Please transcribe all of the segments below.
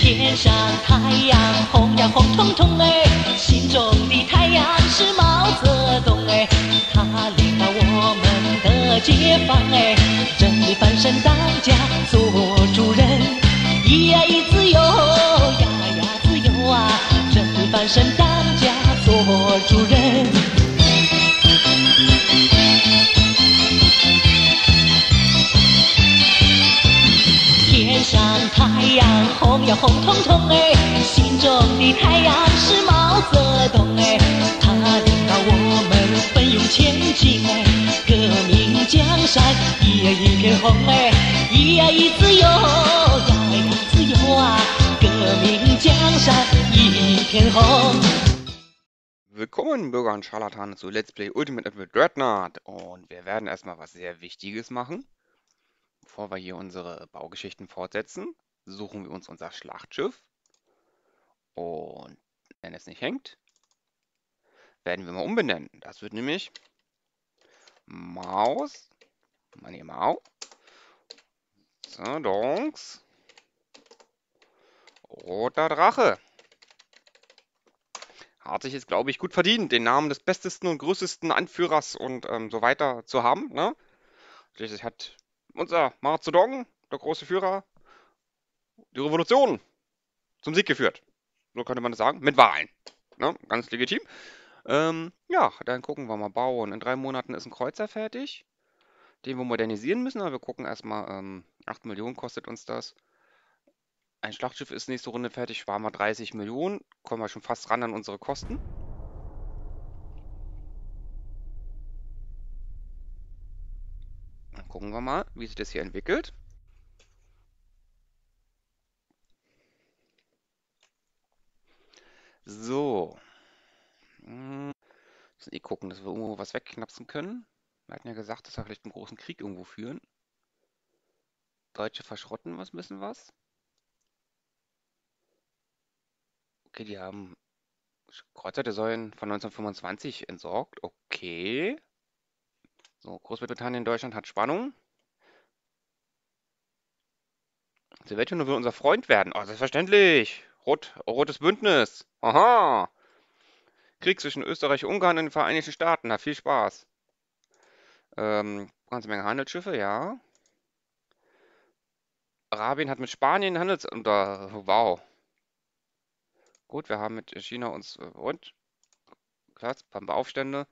天上太阳红呀红彤彤哎，心中的太阳是毛泽东哎，他领导我们的解放哎，人民翻身当家做主人，咿呀咿子哟，呀呀子哟啊，人民翻身。太阳红呀红彤彤哎，心中的太阳是毛泽东哎，他领导我们奋勇前进哎，革命江山一呀一片红哎，一呀一自由呀呀自由啊，革命江山一片红。 Willkommen, Bürger und Scharlatane, zu Let's Play Ultimate Edward Dreadnought. Und wir werden erstmal was sehr Wichtiges machen. Bevor wir hier unsere Baugeschichten fortsetzen, suchen wir uns unser Schlachtschiff. Und wenn es nicht hängt, werden wir mal umbenennen. Das wird nämlich Maus, meine Mau, so, Donks, Roter Drache. Hat sich jetzt, glaube ich, gut verdient, den Namen des bestesten und größtesten Anführers und ähm, so weiter zu haben. Ne? Schließlich hat unser Mao Zedong, der große Führer, die Revolution zum Sieg geführt. So könnte man das sagen. Mit Wahlen. Ne? Ganz legitim. Ähm, ja, dann gucken wir mal bauen. In drei Monaten ist ein Kreuzer fertig, den wir modernisieren müssen. Aber wir gucken erstmal, ähm, 8 Millionen kostet uns das. Ein Schlachtschiff ist nächste Runde fertig, sparen wir 30 Millionen. Kommen wir schon fast ran an unsere Kosten. Dann gucken wir mal, wie sich das hier entwickelt. So. Hm. Müssen eh gucken, dass wir irgendwo was wegknapsen können. Wir hatten ja gesagt, dass wir vielleicht einen großen Krieg irgendwo führen. Deutsche verschrotten was müssen was. Okay, die haben Kreuzer der Säulen von 1925 entsorgt. Okay. So, Großbritannien, Deutschland hat Spannung. Sowjetunion will unser Freund werden. Oh, selbstverständlich. Rot, rotes Bündnis. Aha. Krieg zwischen Österreich, Ungarn und den Vereinigten Staaten. Na, viel Spaß. Ähm, ganze Menge Handelsschiffe, ja. Arabien hat mit Spanien Handels... Unter, wow. Gut, wir haben mit China uns und Platz, Pampa-Aufstände.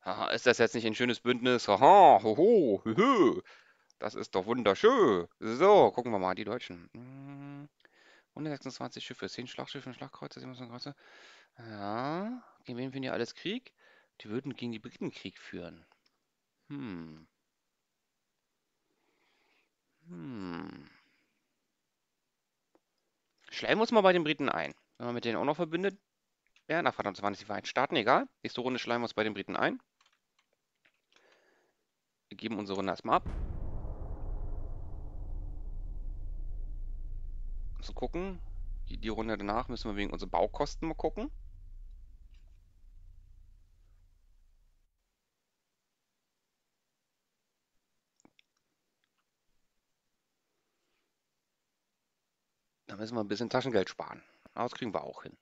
Aha, ist das jetzt nicht ein schönes Bündnis? Haha, hoho, höhö. Das ist doch wunderschön. So, gucken wir mal, die Deutschen. Hm, 126 Schiffe, 10 Schlachtschiffe, Schlachtkreuzer, 7 Kreuzer. Ja, gegen wen führen die alles Krieg? Die würden gegen die Briten Krieg führen. Hm. Hm. Schleimen wir uns mal bei den Briten ein. Wenn man mit denen auch noch verbindet. Ja, na verdammt, das waren nicht die Vereinigten Staaten, egal. Nächste Runde schleimen wir uns bei den Briten ein. Wir geben unsere Runde erstmal ab. So gucken. Die, die Runde danach müssen wir wegen unserer Baukosten mal gucken. Da müssen wir ein bisschen Taschengeld sparen. Aber das kriegen wir auch hin.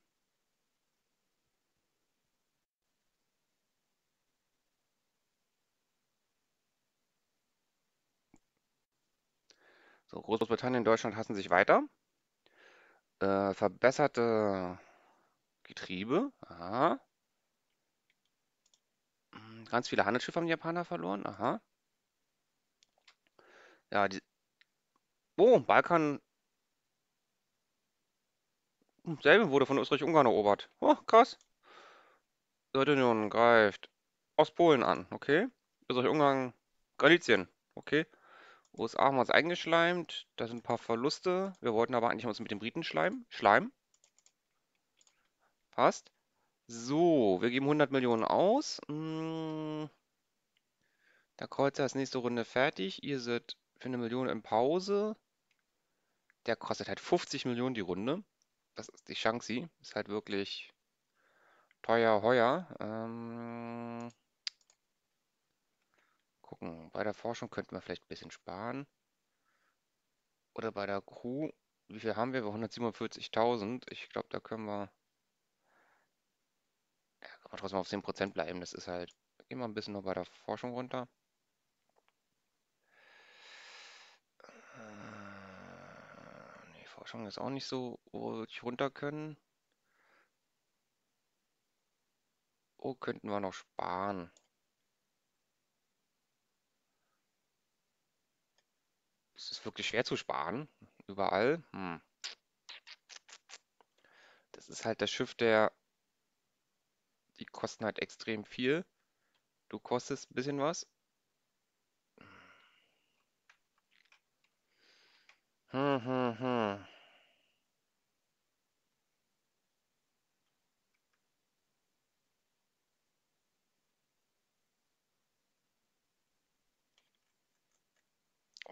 So, Großbritannien und Deutschland hassen sich weiter. Äh, verbesserte Getriebe. Aha. Hm, Ganz viele Handelsschiffe haben die Japaner verloren. Aha. Ja, die. Oh, Balkan. Hm, Selben wurde von Österreich-Ungarn erobert. Oh, krass. Sowjetunion greift Ostpolen an. Okay. Österreich-Ungarn, Galizien. Okay. USA haben wir uns eingeschleimt. Da sind ein paar Verluste. Wir wollten aber eigentlich uns mit den Briten schleimen. Schleim. Passt. So, wir geben 100 Millionen aus. Hm. Der Kreuzer ist nächste Runde fertig. Ihr seid für eine Million in Pause. Der kostet halt 50 Millionen die Runde. Das ist die Chance. Ist halt wirklich teuer, heuer. Ähm, gucken. Bei der Forschung könnten wir vielleicht ein bisschen sparen. Oder bei der Crew. Wie viel haben wir? 147.000. Ich glaube, da können wir, ja, können wir trotzdem auf 10% bleiben. Das ist halt, wir ein bisschen noch bei der Forschung runter. Äh, nee, Forschung ist auch nicht so, wo ich runter können. Oh, könnten wir noch sparen. Ist wirklich schwer zu sparen. Überall. Hm. Das ist halt das Schiff, der... Die kosten halt extrem viel. Du kostest ein bisschen was. Hm, hm, hm.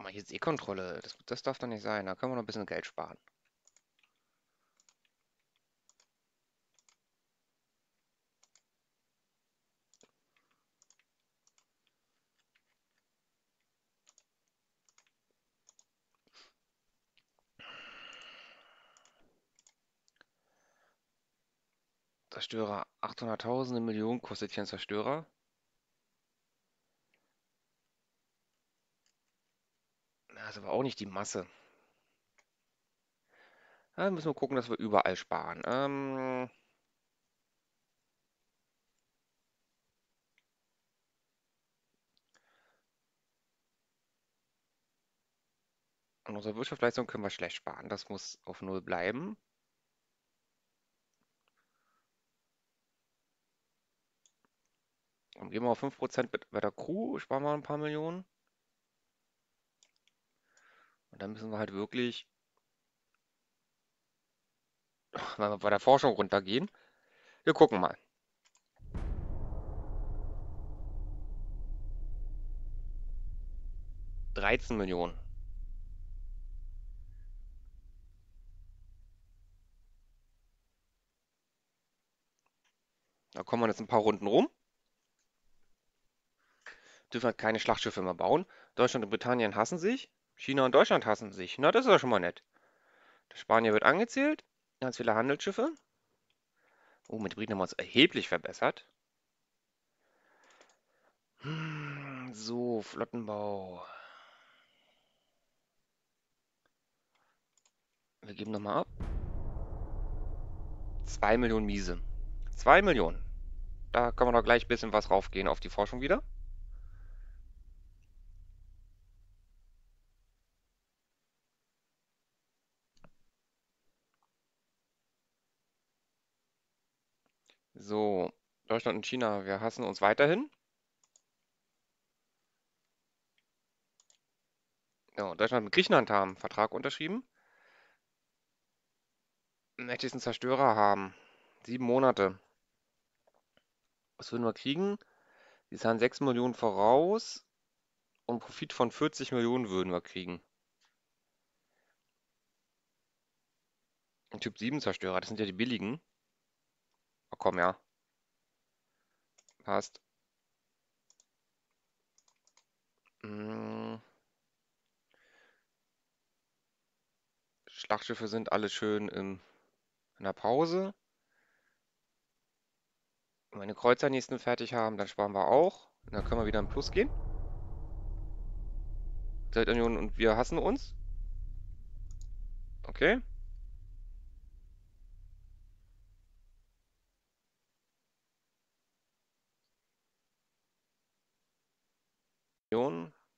Oh, mal hier ist E-Kontrolle. Das, das darf doch nicht sein. Da können wir noch ein bisschen Geld sparen. Zerstörer 800.000, eine Million kostet hier ein Zerstörer. Das ist aber auch nicht die Masse. Da müssen wir gucken, dass wir überall sparen. Ähm An unserer Wirtschaftsleistung können wir schlecht sparen. Das muss auf Null bleiben. Und gehen wir auf 5% bei der Crew, sparen wir ein paar Millionen. Und dann müssen wir halt wirklich wir bei der Forschung runtergehen. Wir gucken mal. Dreizehn Millionen. Da kommen wir jetzt ein paar Runden rum. Dürfen halt keine Schlachtschiffe mehr bauen. Deutschland und Britannien hassen sich. China und Deutschland hassen sich. Na, das ist ja schon mal nett. Der Spanier wird angezählt. Ganz viele Handelsschiffe. Oh, mit Briten haben wir uns erheblich verbessert. Hm, so, Flottenbau. Wir geben nochmal ab. 2 Millionen Miese. 2 Millionen. Da kann man doch gleich ein bisschen was raufgehen auf die Forschung wieder. So, Deutschland und China, wir hassen uns weiterhin. Ja, Deutschland mit Griechenland haben Vertrag unterschrieben. Mächtigsten Zerstörer haben. Sieben Monate. Was würden wir kriegen? Die zahlen 6 Millionen voraus und Profit von 40 Millionen würden wir kriegen. Typ 7 Zerstörer, das sind ja die billigen. Oh, komm, ja. Passt. Hm. Schlachtschiffe sind alle schön in, in der Pause. Wenn wir eine Kreuzer nächsten fertig haben, dann sparen wir auch. dann können wir wieder im Plus gehen. Sowjetunion und wir hassen uns. Okay.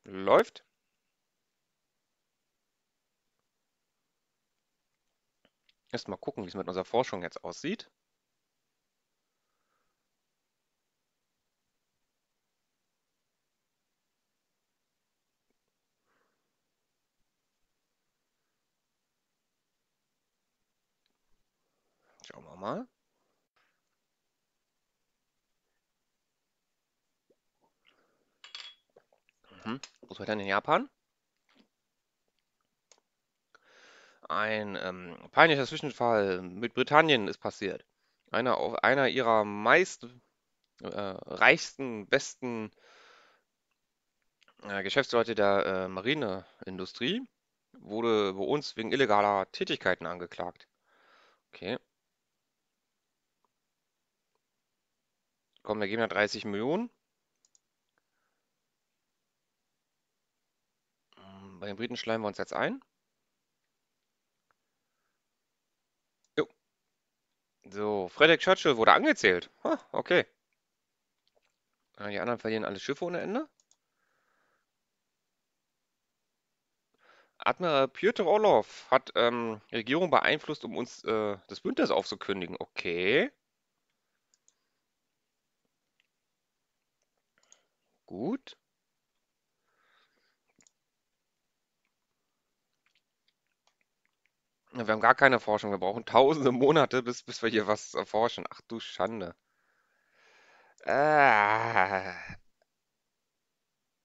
Läuft. Erstmal gucken, wie es mit unserer Forschung jetzt aussieht. Schauen wir mal. Mhm. Großbritannien in Japan. Ein ähm, peinlicher Zwischenfall mit Britannien ist passiert. Einer, einer ihrer meist äh, reichsten, besten äh, Geschäftsleute der äh, Marineindustrie wurde bei uns wegen illegaler Tätigkeiten angeklagt. Okay. Komm, wir geben da 30 Millionen. Hm, Bei den Briten schleimen wir uns jetzt ein. Jo. So, Frederick Churchill wurde angezählt. Ha, okay. Ah, Die anderen verlieren alle Schiffe ohne Ende. Admiral Pjotr Orlov hat ähm, Regierung beeinflusst, um uns äh, das Bündnis aufzukündigen. Okay. Gut. Wir haben gar keine Forschung. Wir brauchen tausende Monate, bis, bis wir hier was erforschen. Ach du Schande. Ah.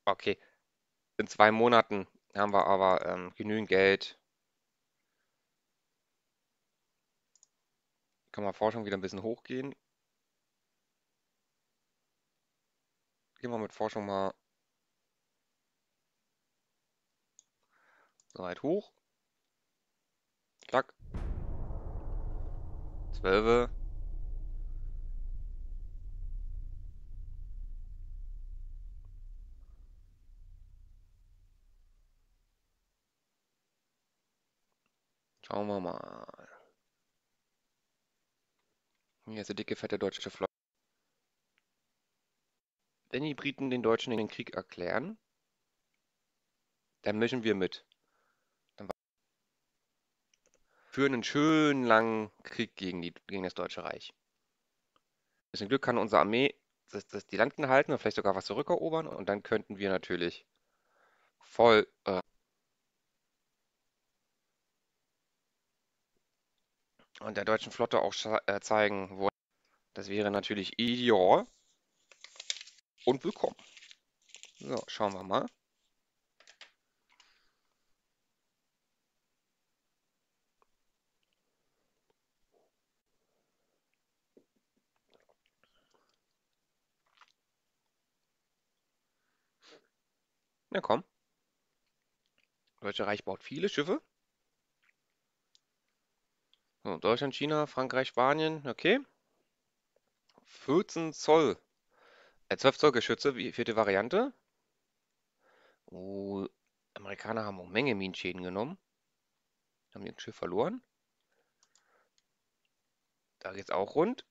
Okay. In zwei Monaten haben wir aber ähm, genügend Geld. Kann mal Forschung wieder ein bisschen hochgehen. Gehen wir mit Forschung mal so weit hoch. Zwölfe. Schauen wir mal. Hier ist die dicke, fette deutsche Flotte. Wenn die Briten den Deutschen den Krieg erklären, dann mischen wir mit. Dann führen einen schönen langen Krieg gegen, die, gegen das Deutsche Reich. Bisschen Glück kann unsere Armee das, das die Landen halten und vielleicht sogar was zurückerobern und dann könnten wir natürlich voll äh, und der deutschen Flotte auch äh, zeigen wollen. Das wäre natürlich ideal und willkommen. So, schauen wir mal. Na komm. Deutsche Reich baut viele Schiffe. So, Deutschland, China, Frankreich, Spanien, okay. 14 Zoll. Äh, 12 Zoll Geschütze, vierte Variante. Oh, Amerikaner haben auch Menge Minenschäden genommen. Haben ihr Schiff verloren. Da geht's auch rund.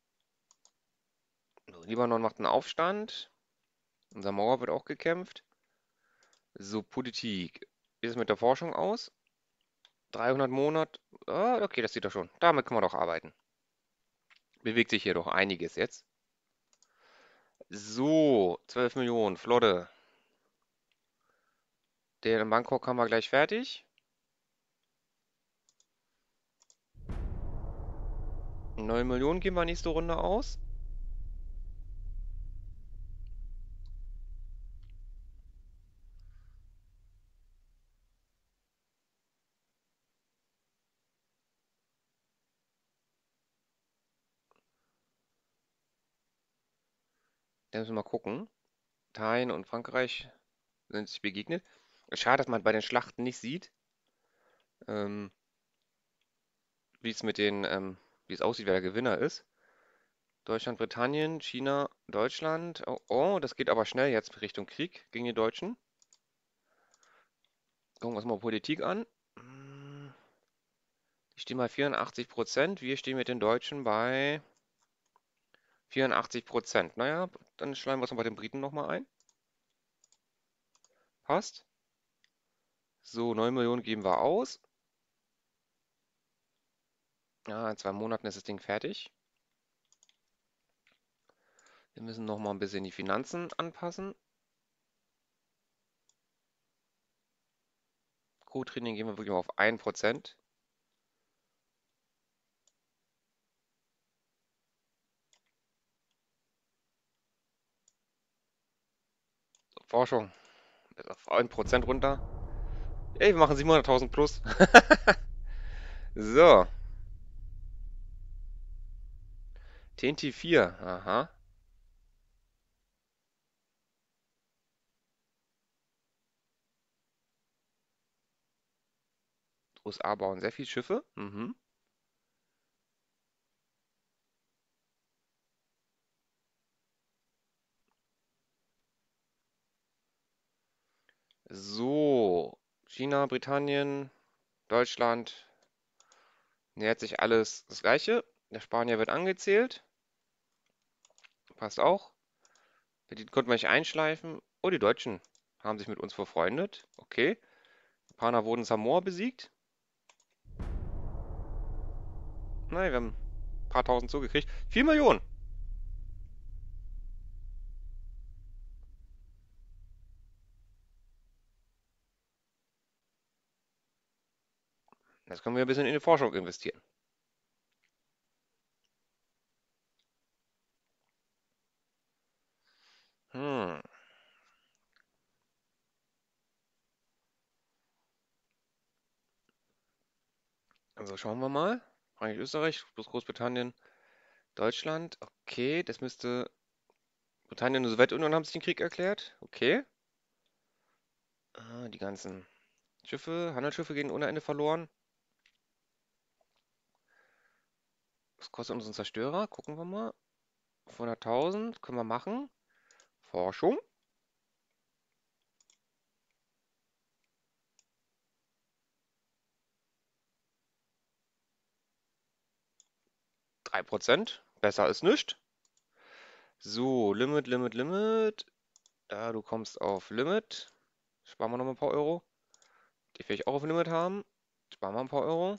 Libanon macht einen Aufstand. Unser Mauer wird auch gekämpft. So, Politik. Wie sieht es mit der Forschung aus? 300 Monat. Ah, okay, das sieht doch schon. Damit können wir doch arbeiten. Bewegt sich hier doch einiges jetzt. So, 12 Millionen, Flotte. Den in Bangkok haben wir gleich fertig. 9 Millionen geben wir nächste Runde aus. Dann müssen wir mal gucken. Italien und Frankreich sind sich begegnet. Schade, dass man bei den Schlachten nicht sieht, ähm, wie es mit den, ähm, wie es aussieht, wer der Gewinner ist. Deutschland, Britannien, China, Deutschland. Oh, oh, das geht aber schnell jetzt Richtung Krieg gegen die Deutschen. Gucken wir uns mal Politik an. Die stehen bei 84 Prozent. Wir stehen mit den Deutschen bei 84 Prozent. Naja, dann schreiben wir es mal bei den Briten nochmal ein. Passt. So, 9 Millionen geben wir aus. Ja, in zwei Monaten ist das Ding fertig. Wir müssen noch mal ein bisschen die Finanzen anpassen. Co-Training gehen wir wirklich mal auf 1%. Forschung. Auf 1% runter. Ey, wir machen 700.000 plus. so. TNT 4, aha. USA bauen sehr viele Schiffe. Mhm. So, China, Britannien, Deutschland, nähert sich alles das Gleiche. Der Spanier wird angezählt. Passt auch. Die konnten wir nicht einschleifen. Oh, die Deutschen haben sich mit uns verfreundet. Okay. Japaner wurden Samoa besiegt. Nein, wir haben ein paar tausend zugekriegt. 4 Millionen. Das können wir ein bisschen in die Forschung investieren. Hm. Also schauen wir mal. Frankreich, Österreich, plus Großbritannien, Deutschland. Okay, das müsste. Britannien und Sowjetunion haben sich den Krieg erklärt. Okay. Ah, die ganzen Schiffe, Handelsschiffe gehen ohne Ende verloren. Was kostet uns ein Zerstörer? Gucken wir mal. 100.000 können wir machen. Forschung. Drei Prozent. Besser als nichts. So, Limit, Limit, Limit. Ja, du kommst auf Limit. Sparen wir noch ein paar Euro. Die will ich auch auf Limit haben. Sparen wir ein paar Euro.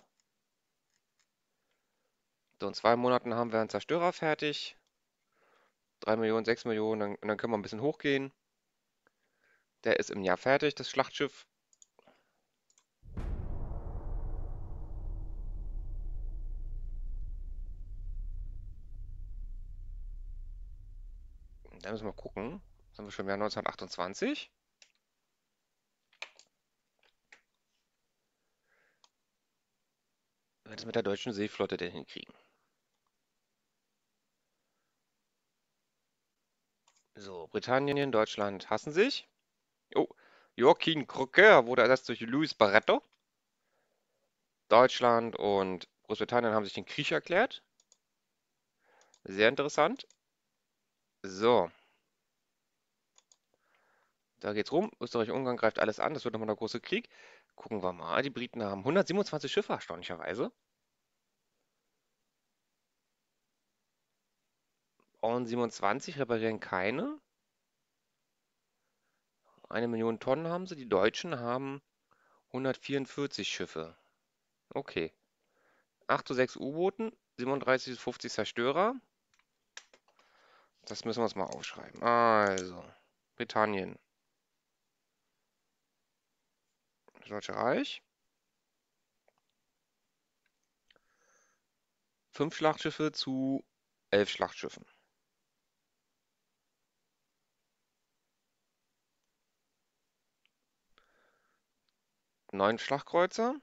So, in zwei Monaten haben wir einen Zerstörer fertig. 3 Millionen, 6 Millionen, dann, dann können wir ein bisschen hochgehen. Der ist im Jahr fertig, das Schlachtschiff. Da müssen wir gucken. Haben wir schon im Jahr 1928. Wenn wir das mit der deutschen Seeflotte denn hinkriegen. So, Britannien, Deutschland hassen sich. Oh, Joaquin Croquer wurde ersetzt durch Luis Barretto. Deutschland und Großbritannien haben sich den Krieg erklärt. Sehr interessant. So. Da geht's rum. Österreich-Ungarn greift alles an. Das wird nochmal der große Krieg. Gucken wir mal. Die Briten haben 127 Schiffe, erstaunlicherweise. Bauen 27, reparieren keine. Eine Million Tonnen haben sie. Die Deutschen haben 144 Schiffe. Okay. 8 zu 6 U-Booten, 37 zu 50 Zerstörer. Das müssen wir uns mal aufschreiben. Also, Britannien. Das Deutsche Reich. Fünf Schlachtschiffe zu elf Schlachtschiffen. Neun Schlagkreuzer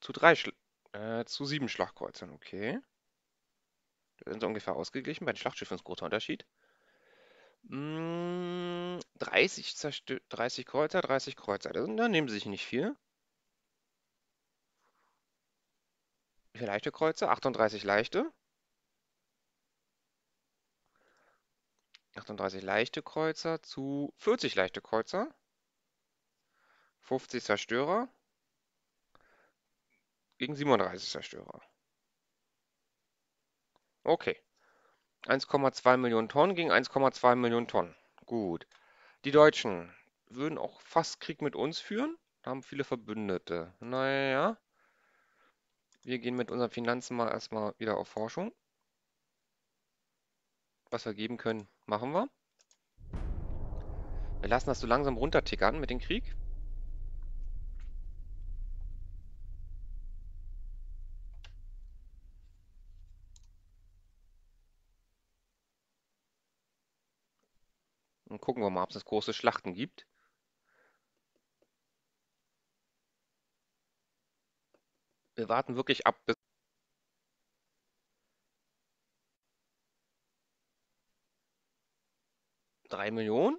zu drei Schla äh, zu sieben Schlagkreuzern, okay. Da sind sie ungefähr ausgeglichen. Bei den Schlachtschiffen ist ein großer Unterschied. Mm, 30, 30 Kreuzer, 30 Kreuzer. Da nehmen sie sich nicht viel. Wie viele leichte Kreuzer? 38 leichte. 38 leichte Kreuzer zu 40 leichte Kreuzer. 50 Zerstörer gegen 37 Zerstörer. Okay. 1,2 Millionen Tonnen gegen 1,2 Millionen Tonnen. Gut. Die Deutschen würden auch fast Krieg mit uns führen. Haben viele Verbündete. Naja. Wir gehen mit unseren Finanzen mal erstmal wieder auf Forschung. Was wir geben können, machen wir. Wir lassen das so langsam runtertickern mit dem Krieg. Und gucken wir mal, ob es große Schlachten gibt. Wir warten wirklich ab bis drei Millionen.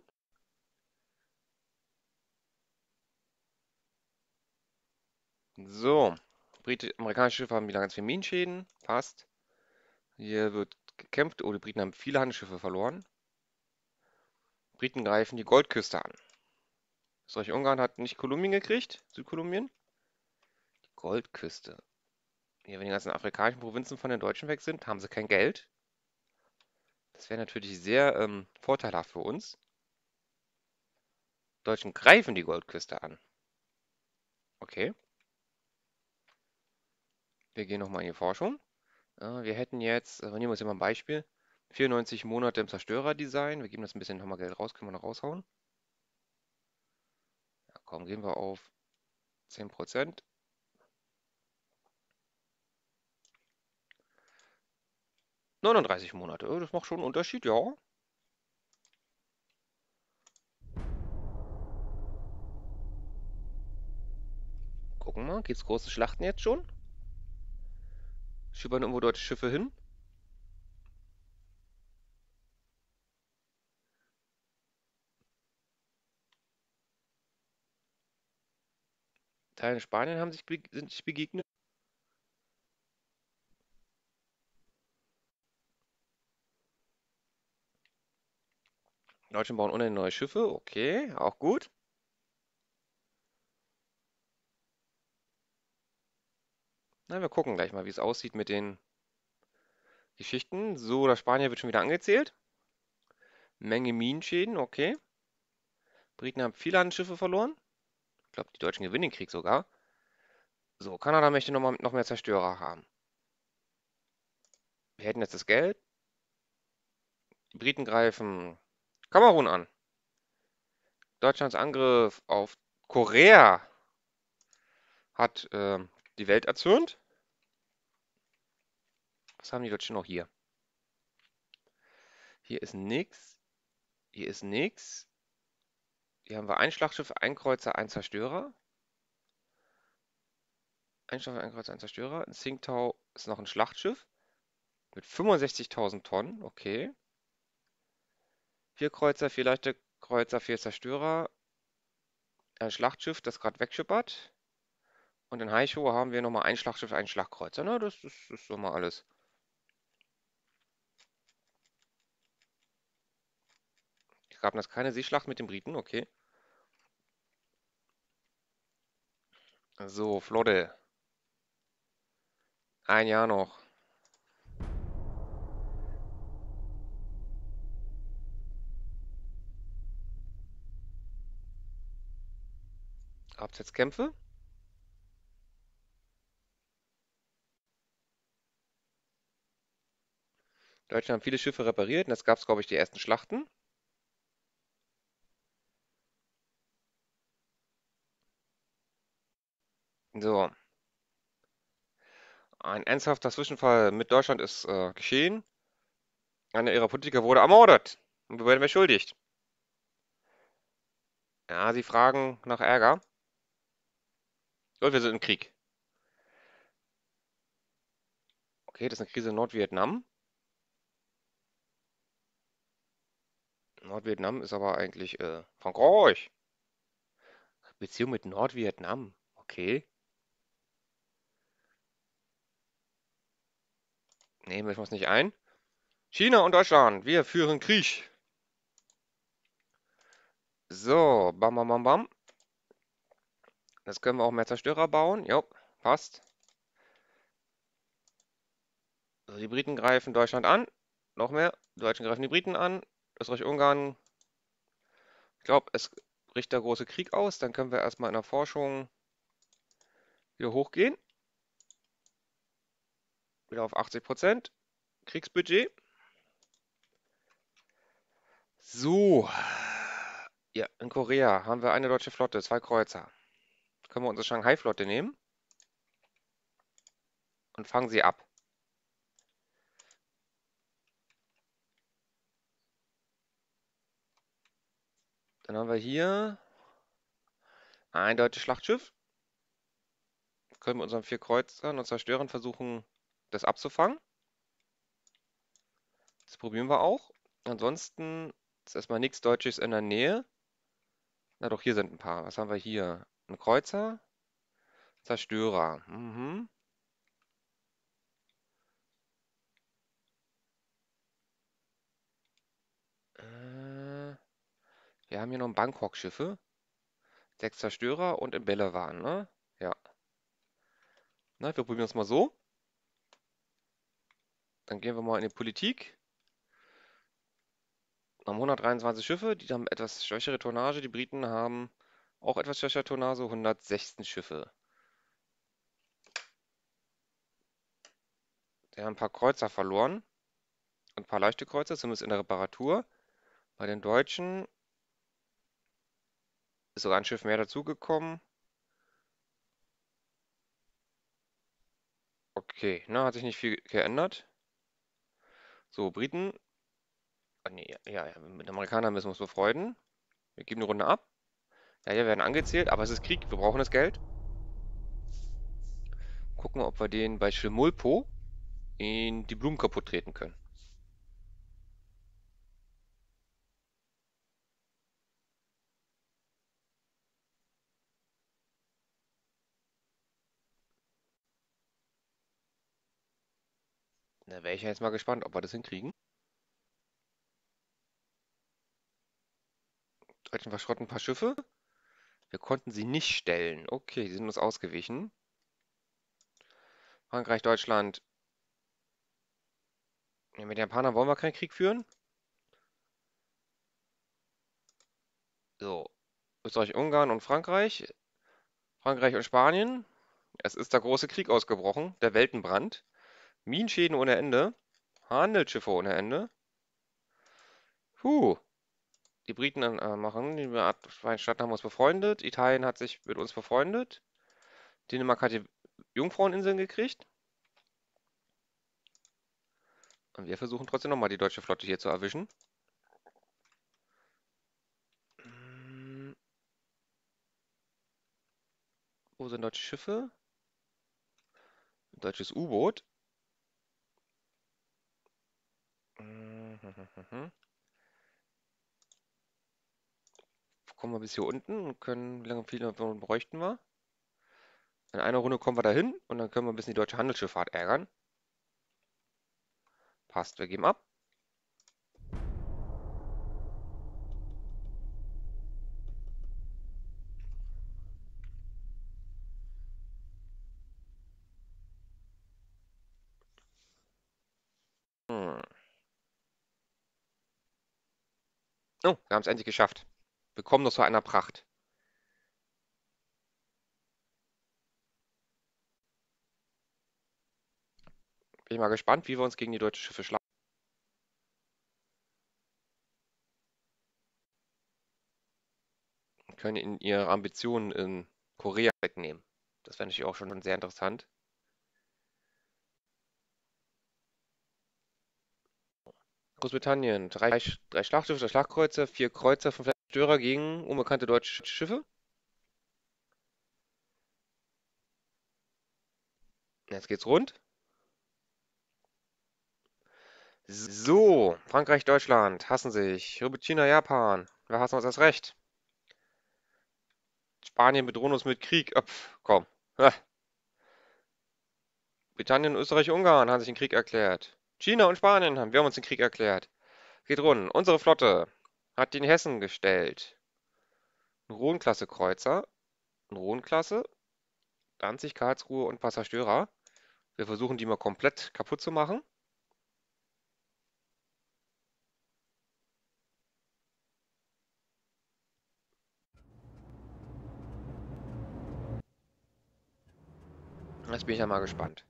So, Brite, amerikanische Schiffe haben wieder ganz viele Minenschäden. Passt. Hier wird gekämpft. Oh, die Briten haben viele Handelsschiffe verloren. Briten greifen die Goldküste an. Österreich-Ungarn hat nicht Kolumbien gekriegt, Südkolumbien. Die Goldküste. Hier, wenn die ganzen afrikanischen Provinzen von den Deutschen weg sind, haben sie kein Geld. Das wäre natürlich sehr ähm, vorteilhaft für uns. Die Deutschen greifen die Goldküste an. Okay. Wir gehen nochmal in die Forschung. Ja, wir hätten jetzt, äh, nehmen wir uns hier mal ein Beispiel, 94 Monate im Zerstörerdesign. Wir geben das ein bisschen nochmal Geld raus, können wir noch raushauen. Ja, komm, gehen wir auf 10%. Neununddreißig Monate, das macht schon einen Unterschied, ja. Gucken wir mal, geht's große Schlachten jetzt schon? Schippern irgendwo deutsche Schiffe hin? Teile in Spanien haben sich, sind sich begegnet. Deutschen bauen ohnehin neue Schiffe. Okay, auch gut. Na, wir gucken gleich mal, wie es aussieht mit den Geschichten. So, der Spanier wird schon wieder angezählt. Menge Minenschäden, okay. Briten haben viele Handelsschiffe verloren. Ich glaube, die Deutschen gewinnen den Krieg sogar. So, Kanada möchte noch, mal, noch mehr Zerstörer haben. Wir hätten jetzt das Geld. Die Briten greifen Kamerun an. Deutschlands Angriff auf Korea hat äh, die Welt erzürnt. Was haben die Deutschen noch hier? Hier ist nix. Hier ist nix. Hier haben wir ein Schlachtschiff, ein Kreuzer, ein Zerstörer. Ein Schlachtschiff, ein Kreuzer, ein Zerstörer. Ein Tsingtao ist noch ein Schlachtschiff. Mit 65.000 Tonnen, okay. Vier Kreuzer, vier leichte Kreuzer, vier Zerstörer. Ein Schlachtschiff, das gerade wegschippert. Und in Haicho haben wir nochmal ein Schlachtschiff, ein Schlagkreuzer. Na, das, das ist so mal alles. Ich gab das keine Seeschlacht mit den Briten, okay. So, Flotte. Ein Jahr noch. Absetzkämpfe. Deutschland haben viele Schiffe repariert und jetzt gab es, glaube ich, die ersten Schlachten. So. Ein ernsthafter Zwischenfall mit Deutschland ist äh, geschehen. Einer ihrer Politiker wurde ermordet und wir werden beschuldigt. Ja, sie fragen nach Ärger. Und wir sind im Krieg. Okay, das ist eine Krise in Nordvietnam. Nordvietnam ist aber eigentlich äh, Frankreich. Beziehung mit Nordvietnam. Okay. Nehmen wir es nicht ein. China und Deutschland, wir führen Krieg. So, bam, bam, bam, bam. Jetzt können wir auch mehr Zerstörer bauen. Jo, passt. Also die Briten greifen Deutschland an. Noch mehr. Die Deutschen greifen die Briten an. Österreich-Ungarn. Ich glaube, es bricht der große Krieg aus. Dann können wir erstmal in der Forschung wieder hochgehen. Wieder auf 80% Kriegsbudget. So. Ja, in Korea haben wir eine deutsche Flotte, zwei Kreuzer. Können wir unsere Shanghai-Flotte nehmen und fangen sie ab. Dann haben wir hier ein deutsches Schlachtschiff. Können wir unseren vier Kreuzern und Zerstörern versuchen, das abzufangen. Das probieren wir auch. Ansonsten ist erstmal nichts Deutsches in der Nähe. Na doch, hier sind ein paar. Was haben wir hier? Ein Kreuzer, Zerstörer. Mhm. Äh, wir haben hier noch Bangkok-Schiffe. Sechs Zerstörer und in Bälle ne? Ja. Na, wir probieren es mal so. Dann gehen wir mal in die Politik. Wir haben 123 Schiffe, die haben etwas schwächere Tonnage. Die Briten haben auch etwas schwächere Tonnage, 116 Schiffe. Die haben ein paar Kreuzer verloren. Ein paar leichte Kreuzer, zumindest in der Reparatur. Bei den Deutschen ist sogar ein Schiff mehr dazugekommen. Okay, na, hat sich nicht viel geändert. So, Briten. Ah, ja, ja, mit Amerikanern müssen wir uns befreuden. Wir geben eine Runde ab. Ja, wir werden angezählt, aber es ist Krieg. Wir brauchen das Geld. Gucken wir, ob wir den bei Schimulpo in die Blumen kaputt treten können. Wäre ich jetzt mal gespannt, ob wir das hinkriegen. Deutschen verschrotten ein paar Schiffe. Wir konnten sie nicht stellen. Okay, die sind uns ausgewichen. Frankreich, Deutschland. Ja, mit Japanern wollen wir keinen Krieg führen. So. Österreich, Ungarn und Frankreich. Frankreich und Spanien. Es ist der große Krieg ausgebrochen, der Weltenbrand. Minenschäden ohne Ende. Handelsschiffe ohne Ende. Puh. Die Briten äh, machen, die Staaten haben uns befreundet. Italien hat sich mit uns befreundet. Dänemark hat die Jungfraueninseln gekriegt. Und wir versuchen trotzdem nochmal die deutsche Flotte hier zu erwischen. Wo sind deutsche Schiffe? Deutsches U-Boot. Kommen wir bis hier unten und können, wie lange viele bräuchten wir? In einer Runde kommen wir dahin und dann können wir ein bisschen die deutsche Handelsschifffahrt ärgern. Passt, wir geben ab. Hm. Oh, wir haben es endlich geschafft. Wir kommen noch zu einer Pracht. Bin ich mal gespannt, wie wir uns gegen die deutsche Schiffe schlagen. Können in ihre Ambitionen in Korea wegnehmen. Das fände ich auch schon sehr interessant. Großbritannien, drei, drei Schlachtschiffe, drei Schlagkreuzer, vier Kreuzer, fünf Zerstörer gegen unbekannte deutsche Schiffe. Jetzt geht's rund. So, Frankreich, Deutschland hassen sich. China, Japan. Wir hassen uns das Recht. Spanien bedrohen uns mit Krieg. Öpf, komm. Britannien, Österreich, Ungarn haben sich den Krieg erklärt. China und Spanien haben wir haben uns den Krieg erklärt. Geht rund. Unsere Flotte hat den Hessen gestellt. Ein Rhonklasse-Kreuzer. Ein Rhonklasse. Danzig, Karlsruhe und Passagiera. Wir versuchen die mal komplett kaputt zu machen. Jetzt bin ich ja mal gespannt.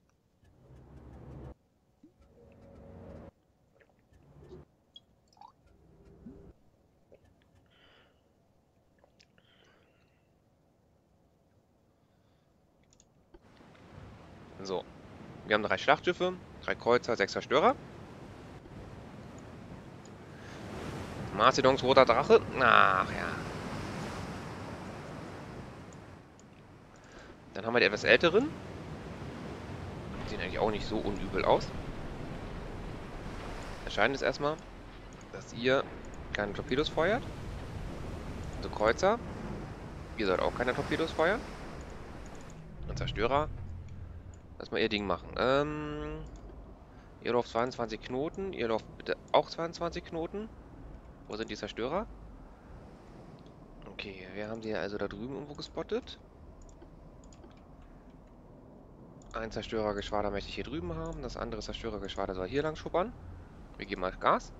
So. Wir haben drei Schlachtschiffe, drei Kreuzer, sechs Zerstörer. Macedons roter Drache. Ach ja. Dann haben wir die etwas älteren. Sehen eigentlich auch nicht so unübel aus. Entscheidend ist erstmal, dass ihr keine Torpedos feuert. Also Kreuzer. Ihr sollt auch keine Torpedos feuern. Ein Zerstörer. Lass mal ihr Ding machen. Ähm, ihr lauft 22 Knoten. Ihr lauft bitte auch 22 Knoten. Wo sind die Zerstörer? Okay, wir haben sie also da drüben irgendwo gespottet. Ein Zerstörergeschwader möchte ich hier drüben haben. Das andere Zerstörergeschwader soll hier lang schuppern. Wir geben mal Gas.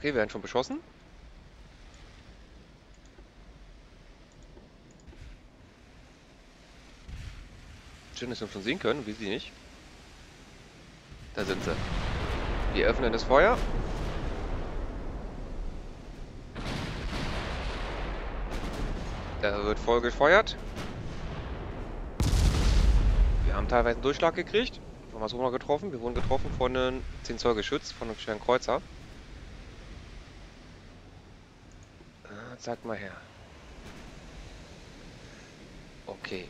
Wir werden schon beschossen. Wir uns schon sehen können, wie sie nicht. Da sind sie. Wir öffnen das Feuer. Da wird voll gefeuert. Wir haben teilweise einen Durchschlag gekriegt. Von was wurden wir getroffen? Wir wurden getroffen von einem 10 Zoll Geschütz, von einem schweren Kreuzer. Zeig mal her. Okay.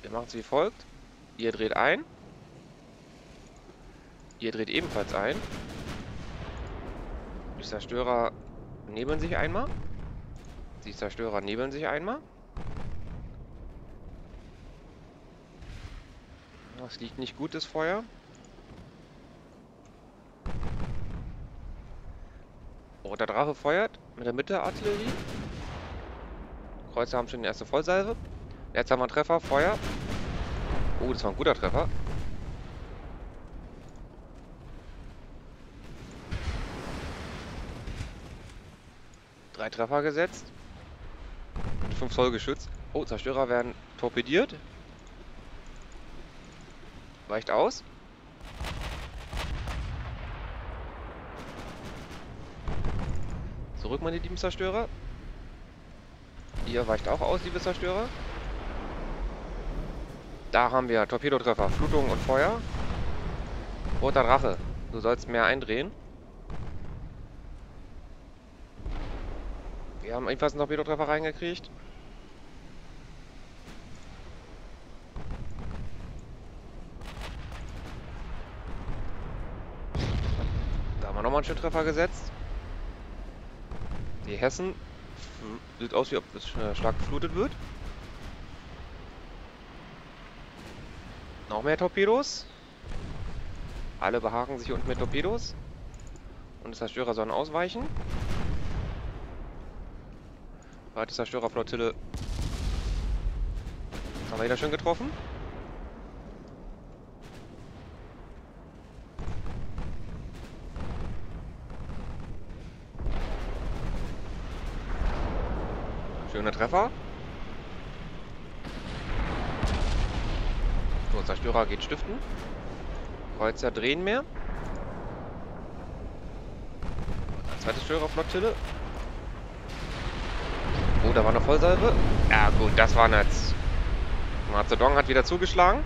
Wir machen es wie folgt. Ihr dreht ein. Ihr dreht ebenfalls ein. Die Zerstörer nebeln sich einmal. Die Zerstörer nebeln sich einmal. Das liegt nicht gut, das Feuer. Oh, der Drache feuert mit der Mitte-Artillerie. Kreuzer haben schon die erste Vollsalve. Jetzt haben wir einen Treffer, Feuer. Oh, das war ein guter Treffer. Drei Treffer gesetzt. Und fünf Zoll geschützt. Oh, Zerstörer werden torpediert. Weicht aus. Zurück, meine lieben Zerstörer. Ihr weicht auch aus, liebe Zerstörer. Da haben wir Torpedotreffer, Flutung und Feuer. Roter Drache, du sollst mehr eindrehen. Wir haben ebenfalls einen Torpedotreffer reingekriegt. Da haben wir nochmal einen schönen Treffer gesetzt. Die Hessen sieht aus, wie ob es stark geflutet wird. Noch mehr Torpedos. Alle behaken sich unten mit Torpedos. Und die Zerstörer sollen ausweichen. Zweite Zerstörerflottille. Haben wir wieder schön getroffen. Schöner Treffer. So, Zerstörer geht stiften. Kreuzer drehen mehr. Zweite Zerstörerflottille. Oh, da war eine Vollsalve. Ja gut, das war jetzt... Mazedon hat wieder zugeschlagen.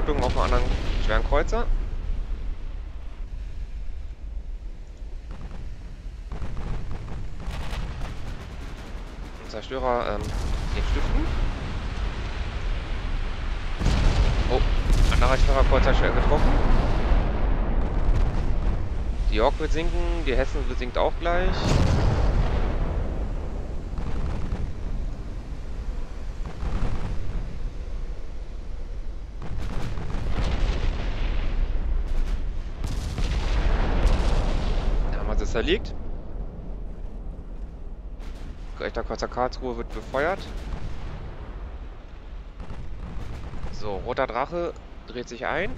Flutung auf einem anderen schweren Kreuzer. Zerstörer ähm, den Stiften. Oh, anderer Zerstörer schwer getroffen. Die York wird sinken, die Hessen sinkt auch gleich. Zerlegt. Rechter Kreuzer Karlsruhe wird befeuert. So, roter Drache dreht sich ein.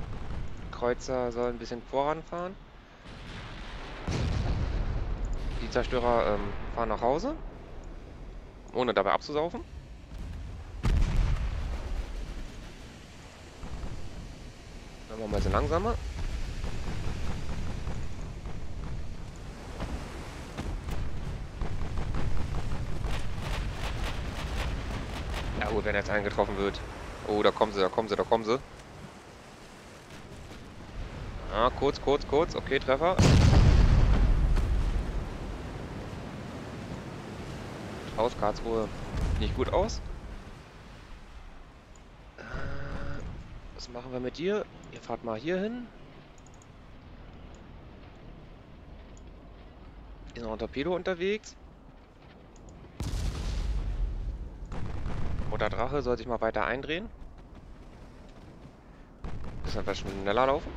Kreuzer soll ein bisschen voranfahren. Die Zerstörer ähm, fahren nach Hause. Ohne dabei abzusaufen. Dann machen wir ein bisschen langsamer. Gut, wenn jetzt eingetroffen wird. Oh, da kommen sie, da kommen sie, da kommen sie. Ah, kurz, kurz, kurz. Okay, Treffer. Aus Karlsruhe nicht gut aus. Äh, Was machen wir mit dir? Ihr fahrt mal hier hin. Ist noch ein Torpedo unterwegs. Oder Drache soll sich mal weiter eindrehen. Bisschen etwas schneller laufen.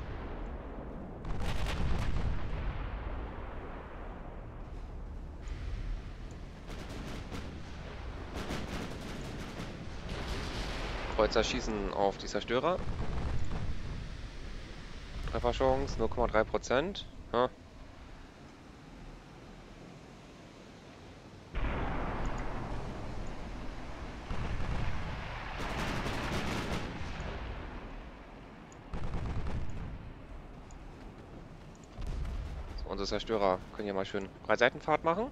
Kreuzer schießen auf die Zerstörer. Trefferchance 0,3%. Ja. So, unsere Zerstörer können ja mal schön Breitseitenfahrt machen.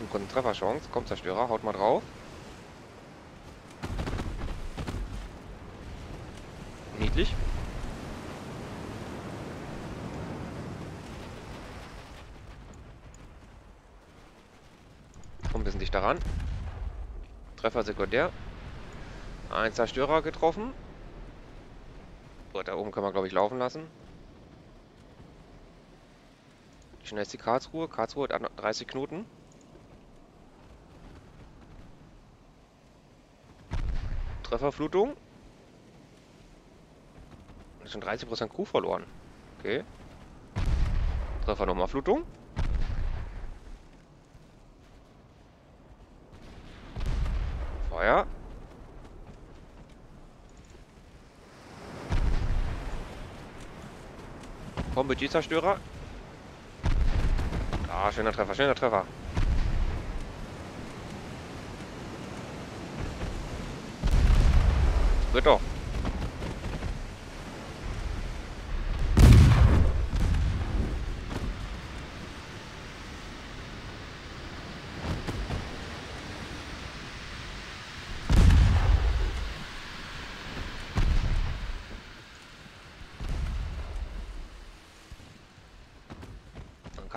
Sekunden Trefferchance. Kommt Zerstörer, haut mal drauf. Niedlich. Komm ein bisschen dichter ran. Treffer sekundär. Ein Zerstörer getroffen. Gut, da oben können wir, glaube ich, laufen lassen. Wie schnell ist die Karlsruhe? Karlsruhe hat 30 Knoten. Trefferflutung. Schon 30% Crew verloren. Okay. Treffer nochmal Flutung. Feuer. Komm, Budgetzerstörer. Ah, schöner Treffer, schöner Treffer. Wird doch.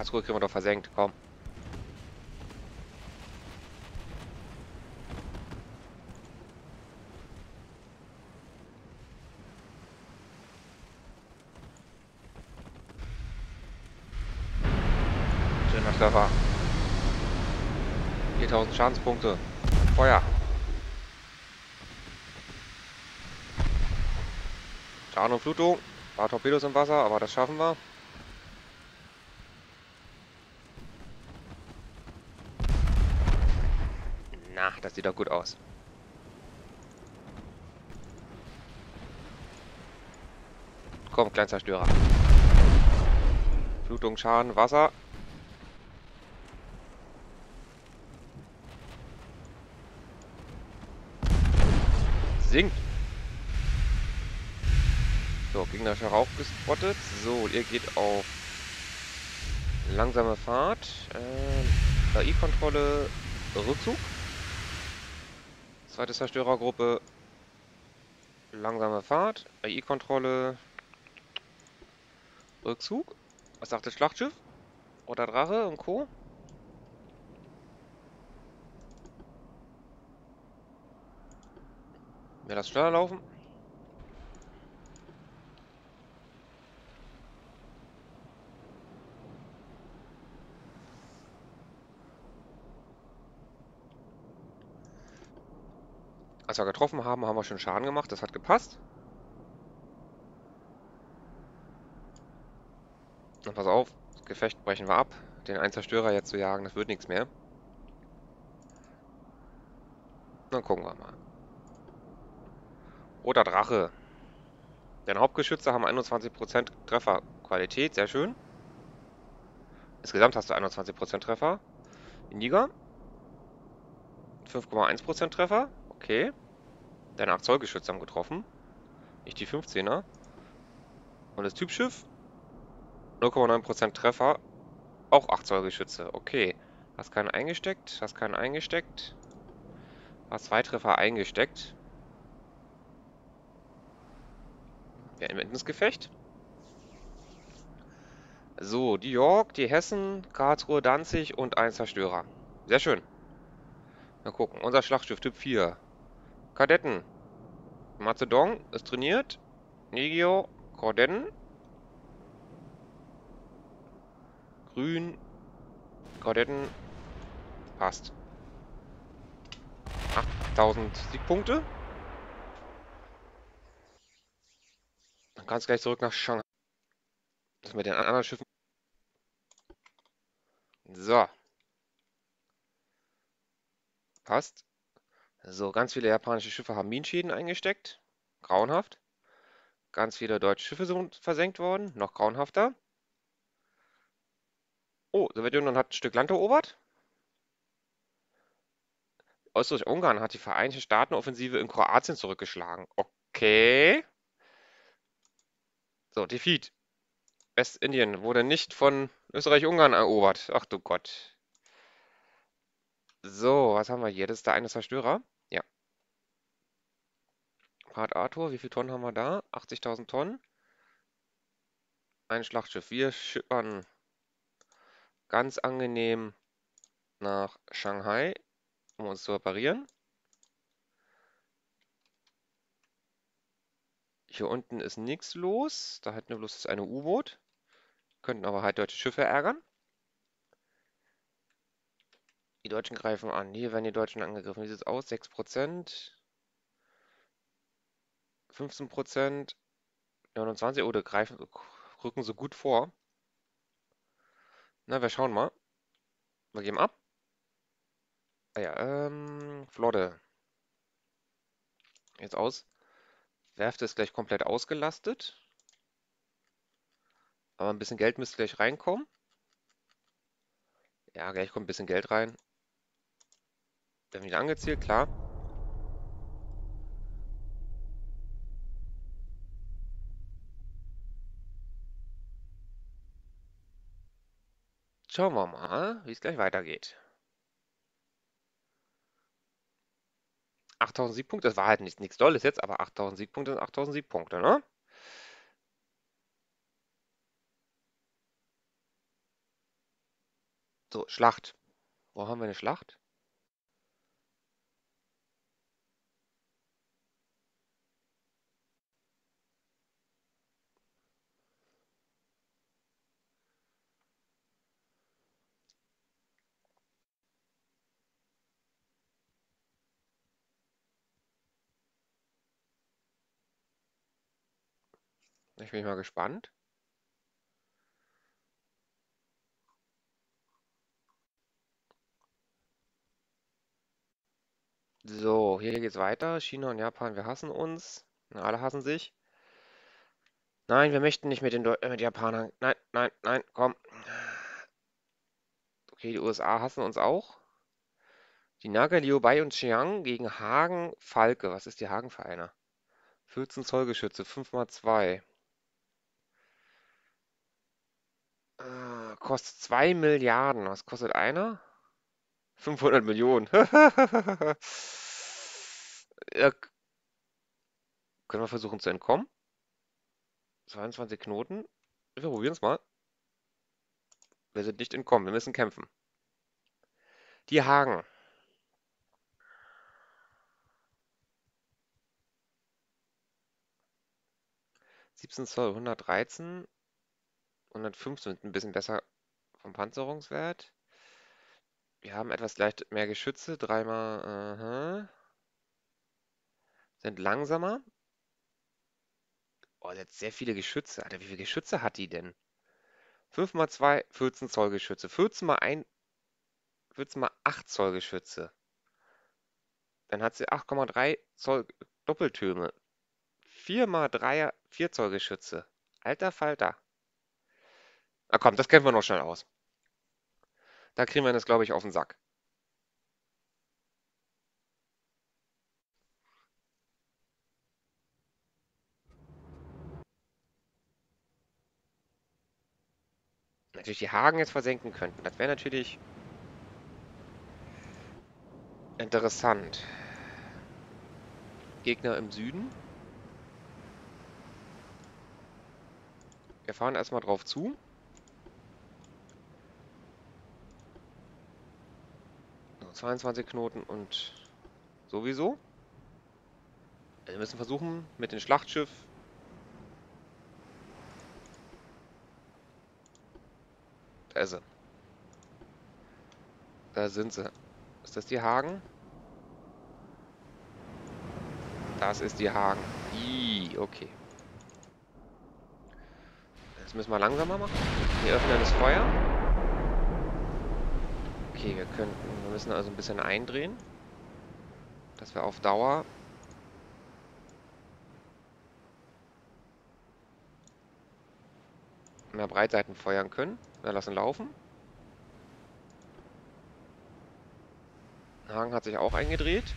Karlsruhe kriegen wir doch versenkt, komm. Schöner Treffer. 4000 Schadenspunkte. Feuer. Schaden und Flutung. Paar Torpedos im Wasser, aber das schaffen wir. Das sieht doch gut aus. Komm, Kleinzerstörer. Flutung, Schaden, Wasser. Sinkt. So, gegnerischer Rauch gespottet. So, ihr geht auf langsame Fahrt. Äh, AI-Kontrolle, Rückzug. Zweite Zerstörergruppe. Langsame Fahrt. AI-Kontrolle. Rückzug. Was sagt das Schlachtschiff? Oder Drache und Co. Mir das schneller laufen. Als wir getroffen haben, haben wir schon Schaden gemacht. Das hat gepasst. Und pass auf, das Gefecht brechen wir ab. Den einen Zerstörer jetzt zu jagen, das wird nichts mehr. Dann gucken wir mal. Roter Drache. Deine Hauptgeschütze haben 21% Trefferqualität, sehr schön. Insgesamt hast du 21% Treffer. Niger. 5,1% Treffer. Okay. Deine 8 Zoll Geschütze haben getroffen. Nicht die 15er. Und das Typschiff? 0,9% Treffer. Auch 8 Zoll Geschütze. Okay. Hast keinen eingesteckt. Hast keinen eingesteckt. Hast zwei Treffer eingesteckt. Ja, mitten ins Gefecht. So, die York, die Hessen, Karlsruhe, Danzig und ein Zerstörer. Sehr schön. Mal gucken. Unser Schlachtschiff Typ 4. Kadetten. Macedon ist trainiert. Nigio, Kordetten. Grün. Kordetten. Passt. 8000 Siegpunkte. Dann kannst du gleich zurück nach Shanghai. Das mit den anderen Schiffen. So. Passt. So, ganz viele japanische Schiffe haben Minenschäden eingesteckt. Grauenhaft. Ganz viele deutsche Schiffe sind versenkt worden. Noch grauenhafter. Oh, Sowjetunion hat ein Stück Land erobert. Österreich-Ungarn hat die Vereinigten Staaten-Offensive in Kroatien zurückgeschlagen. Okay. So, Defeat. Westindien wurde nicht von Österreich-Ungarn erobert. Ach du Gott. So, was haben wir hier? Das ist der eine Zerstörer. Ja. Part Arthur, wie viele Tonnen haben wir da? 80.000 Tonnen. Ein Schlachtschiff. Wir schippern ganz angenehm nach Shanghai, um uns zu reparieren. Hier unten ist nichts los. Da hätten wir bloß das eine U-Boot. Könnten aber halt deutsche Schiffe ärgern. Die Deutschen greifen an. Hier werden die Deutschen angegriffen. Wie sieht es aus? 6%. 15%. 29. Oder greifen, rücken so gut vor. Na, wir schauen mal. Wir geben ab. Ah ja, ähm, Flotte. Jetzt aus. Werft ist gleich komplett ausgelastet. Aber ein bisschen Geld müsste gleich reinkommen. Ja, gleich kommt ein bisschen Geld rein. Werden wieder angezielt, klar. Schauen wir mal, wie es gleich weitergeht. 8000 Siegpunkte, das war halt nichts, nichts Dolles jetzt, aber 8000 Siegpunkte sind 8000 Siegpunkte, ne? So, Schlacht. Wo haben wir eine Schlacht? Ich bin mal gespannt. So, hier geht's weiter. China und Japan, wir hassen uns. Alle hassen sich. Nein, wir möchten nicht mit den Deu äh, mit Japanern. Nein, nein, nein, komm. Okay, die USA hassen uns auch. Die Naga, Liubai und Xiang gegen Hagen Falke. Was ist die Hagen für einer? 14 Zoll Geschütze, 5 mal 2. Äh, kostet 2 Milliarden. Was kostet einer? 500 Millionen. ja, können wir versuchen zu entkommen? 22 Knoten. Wir probieren es mal. Wir sind nicht entkommen, wir müssen kämpfen. Die Hagen. Siebzehn Zoll, 113, 115 sind ein bisschen besser vom Panzerungswert. Wir haben etwas leicht mehr Geschütze, dreimal, aha. Sind langsamer. Oh, jetzt sehr viele Geschütze. Alter, wie viele Geschütze hat die denn? 5 mal 2, 14 Zoll Geschütze. 14 mal 1, 14 mal 8 Zoll Geschütze. Dann hat sie 8,3 Zoll Doppeltürme. 4 mal 3, 4 Zoll Geschütze. Alter Falter. Na komm, das kämpfen wir noch schnell aus. Da kriegen wir das, glaube ich, auf den Sack. Natürlich die Hagen jetzt versenken könnten. Das wäre natürlich interessant. Gegner im Süden. Wir fahren erstmal drauf zu. 22 Knoten und sowieso. Also wir müssen versuchen, mit dem Schlachtschiff Da ist sie. Da sind sie. Ist das die Hagen? Das ist die Hagen. Ii, okay. Jetzt müssen wir langsamer machen. Wir öffnen das Feuer. Okay, wir könnten, wir müssen also ein bisschen eindrehen, dass wir auf Dauer mehr Breitseiten feuern können. Wir lassen laufen. Hagen hat sich auch eingedreht.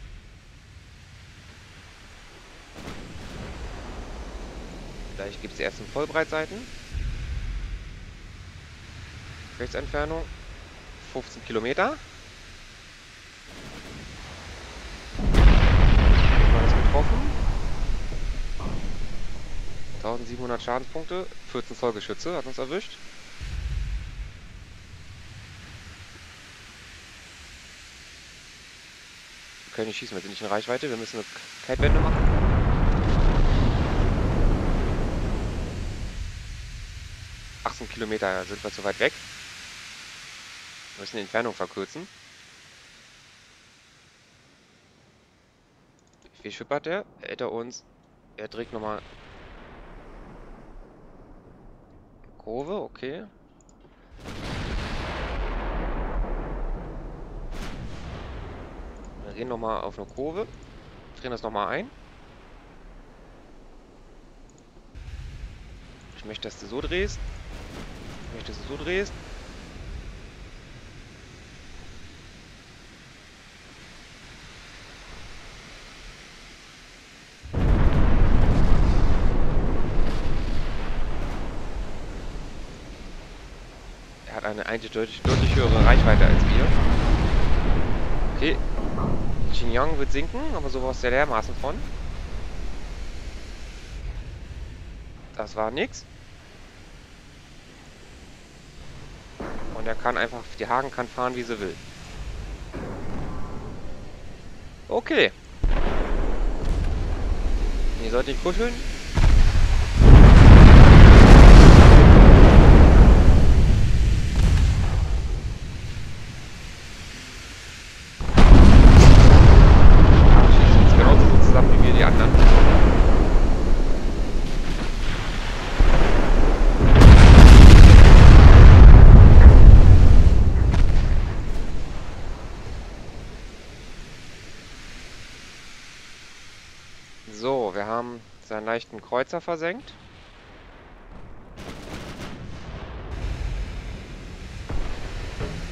Gleich gibt es die ersten Vollbreitseiten. Rechtsentfernung 15 Kilometer. War das getroffen? 1700 Schadenspunkte, 14 Zoll Geschütze hat uns erwischt. Wir können nicht schießen, wir sind nicht in Reichweite, wir müssen eine Keitwende machen. ...18 Kilometer sind wir zu weit weg. Wir müssen die Entfernung verkürzen. Wie schippert der? Er uns. Er trägt nochmal Kurve, okay. Wir gehen nochmal auf eine Kurve. Drehen das nochmal ein. Ich möchte, dass du so drehst. Ich möchte, dass du so drehst. Eigentlich deutlich, deutlich höhere Reichweite als wir. Okay. Xinjiang wird sinken, aber sowas der dermaßen von. Das war nix. Und er kann einfach, die Hagen kann fahren, wie sie will. Okay. Ihr sollt nicht kuscheln. Schießen uns genauso gut zusammen wie wir die anderen. So, wir haben leichten Kreuzer versenkt.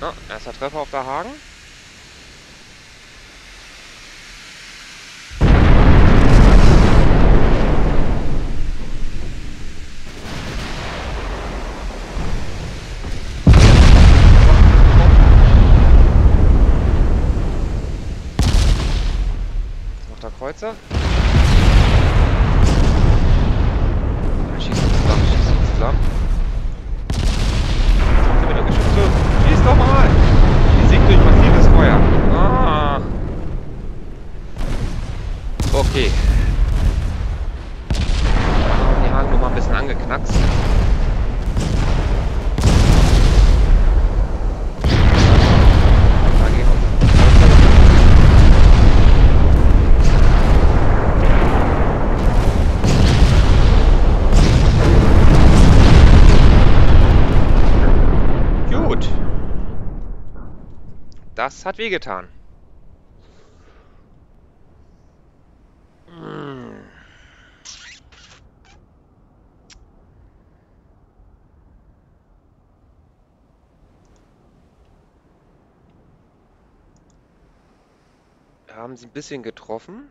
Ah, erster Treffer auf der Hagen. Er Kreuzer. Hat wehgetan. Haben sie ein bisschen getroffen.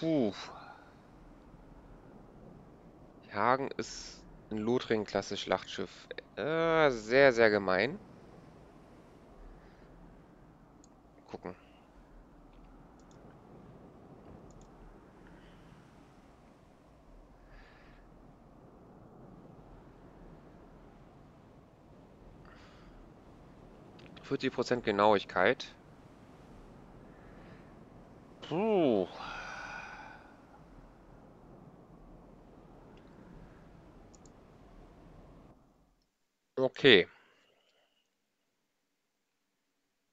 Puh. Hagen ist ein Lothringen-Klasse Schlachtschiff. Äh, sehr, sehr gemein. Gucken. Vierzig Prozent Genauigkeit. Puh. Okay.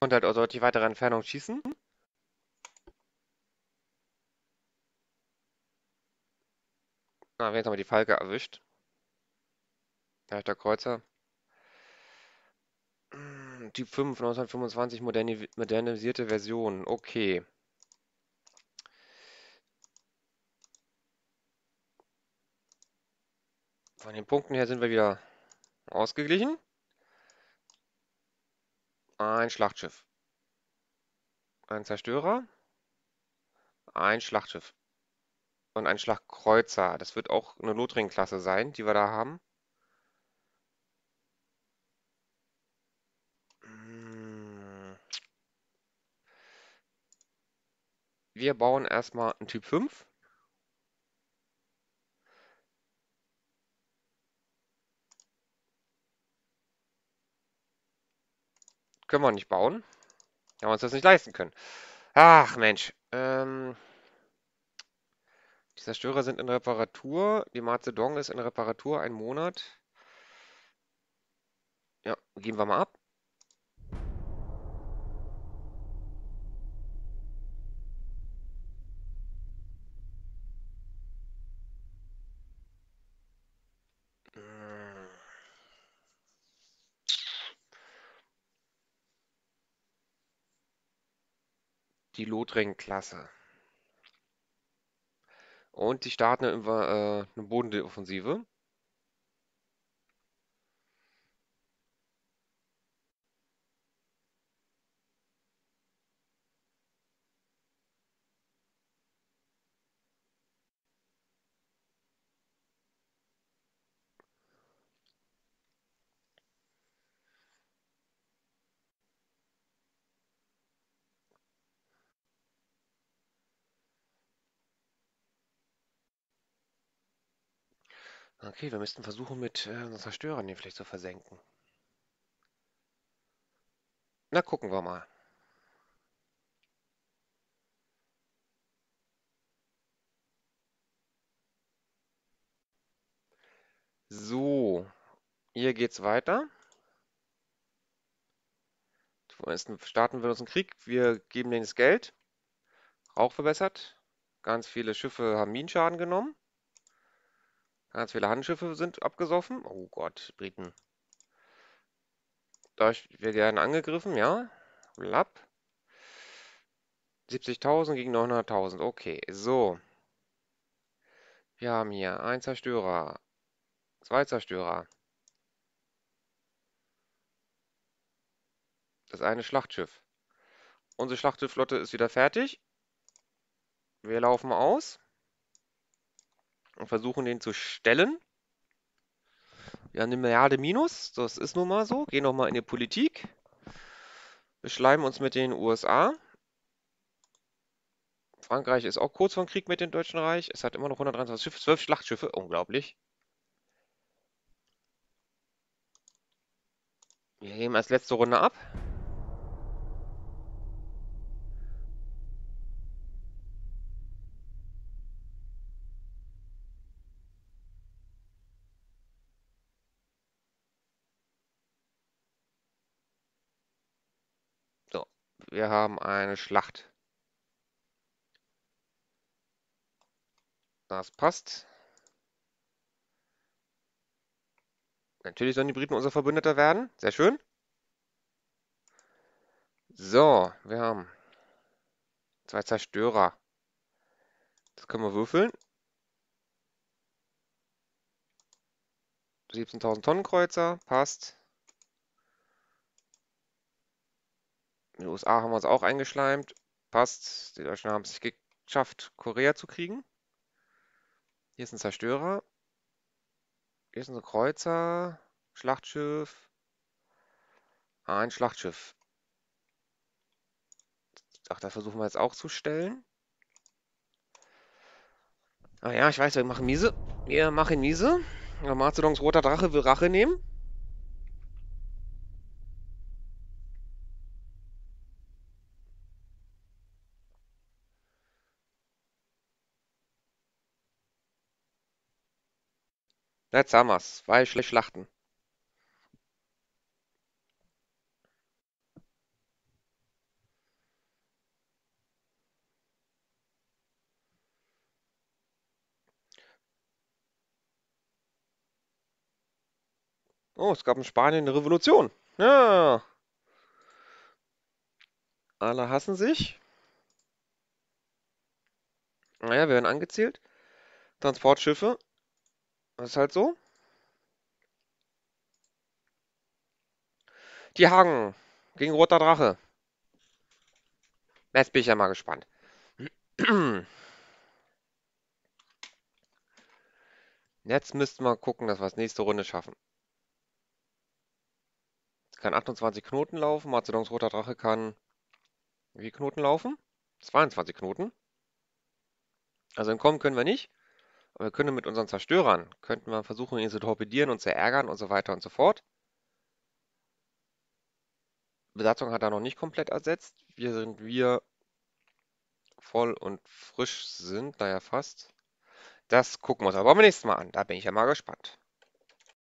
Und halt auch deutlich weitere Entfernung schießen. Na, wir haben die Falke erwischt. Leichter Kreuzer. Hm, Typ 5 1925 moderni modernisierte Version. Okay. Von den Punkten her sind wir wieder ausgeglichen. Ein Schlachtschiff. Ein Zerstörer. Ein Schlachtschiff. Und ein Schlachtkreuzer. Das wird auch eine Lothringen-Klasse sein, die wir da haben. Wir bauen erstmal einen Typ 5. Können wir nicht bauen. Haben wir uns das nicht leisten können. Ach Mensch. Ähm, die Zerstörer sind in Reparatur. Die Mazedon ist in Reparatur, ein Monat. Ja, geben wir mal ab. Die Lothringen-Klasse. Und die starten eine, äh, eine Bodenoffensive. Okay, wir müssten versuchen, mit äh, unseren Zerstörern den vielleicht zu versenken. Na, gucken wir mal. So, hier geht's weiter. Vorerst starten wir uns einen Krieg. Wir geben denen das Geld. Rauch verbessert. Ganz viele Schiffe haben Minenschaden genommen. Ganz viele Handschiffe sind abgesoffen. Oh Gott, Briten. Da wir gerne angegriffen, ja. Lapp. 70.000 gegen 900.000. Okay, so. Wir haben hier ein Zerstörer. Zwei Zerstörer. Das eine Schlachtschiff. Unsere Schlachtschiffflotte ist wieder fertig. Wir laufen aus und versuchen den zu stellen. Wir haben eine Milliarde Minus, das ist nun mal so. Gehen nochmal in die Politik. Beschleimen uns mit den USA. Frankreich ist auch kurz vor Krieg mit dem Deutschen Reich. Es hat immer noch 123 Schiffe, 12 Schlachtschiffe. Unglaublich. Wir geben als letzte Runde ab. Wir haben eine Schlacht. Das passt. Natürlich sollen die Briten unser Verbündeter werden. Sehr schön. So, wir haben zwei Zerstörer. Das können wir würfeln. 17.000 Tonnen Kreuzer, passt. In den USA haben wir uns auch eingeschleimt. Passt. Die Deutschen haben es geschafft, Korea zu kriegen. Hier ist ein Zerstörer. Hier ist ein Kreuzer. Schlachtschiff. Ein Schlachtschiff. Ach, das versuchen wir jetzt auch zu stellen. Ah ja, ich weiß, wir machen miese. Wir machen miese. Mastodons roter Drache will Rache nehmen. Haben wir's. Zwei Schle Schlachten. Oh, es gab in Spanien eine Revolution. Ja. Alle hassen sich. Naja, wir werden angezählt. Transportschiffe. Das ist halt so. Die Hagen gegen Roter Drache. Jetzt bin ich ja mal gespannt. Jetzt müssten wir gucken, dass wir es nächste Runde schaffen. Es kann 28 Knoten laufen. Mazedons Roter Drache kann wie Knoten laufen? 22 Knoten. Also entkommen können wir nicht. Wir können mit unseren Zerstörern, könnten wir versuchen, ihn zu torpedieren und zu ärgern und so weiter und so fort. Besatzung hat er noch nicht komplett ersetzt. Wir sind wir voll und frisch sind, naja fast. Das gucken wir uns aber beim nächsten Mal an. Da bin ich ja mal gespannt.